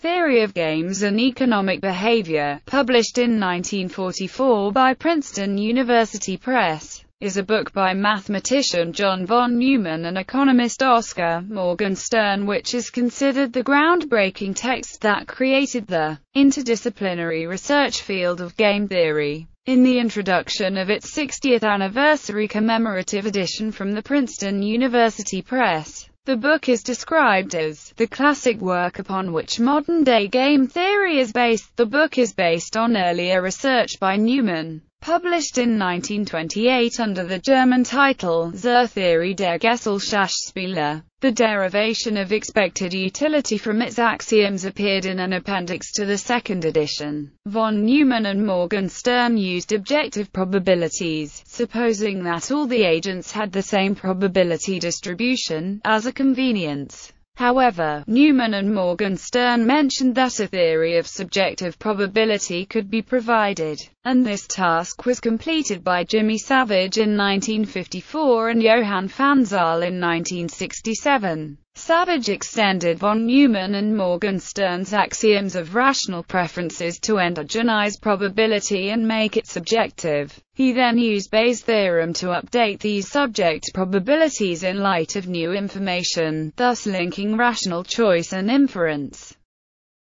Theory of Games and Economic Behavior, published in 1944 by Princeton University Press, is a book by mathematician John von Neumann and economist Oskar Morgenstern which is considered the groundbreaking text that created the interdisciplinary research field of game theory. In the introduction of its 60th anniversary commemorative edition from the Princeton University Press, the book is described as the classic work upon which modern-day game theory is based. The book is based on earlier research by Neumann, published in 1928 under the German title Zur Theorie der Gesellschaftsspiele. The derivation of expected utility from its axioms appeared in an appendix to the second edition. Von Neumann and Morgenstern used objective probabilities, supposing that all the agents had the same probability distribution, as a convenience. However, Neumann and Morgenstern mentioned that a theory of subjective probability could be provided, and this task was completed by Jimmie Savage in 1954 and Johann Pfanzagl in 1967. Savage extended von Neumann and Morgenstern's axioms of rational preferences to endogenize probability and make it subjective. He then used Bayes' theorem to update these subject probabilities in light of new information, thus linking rational choice and inference.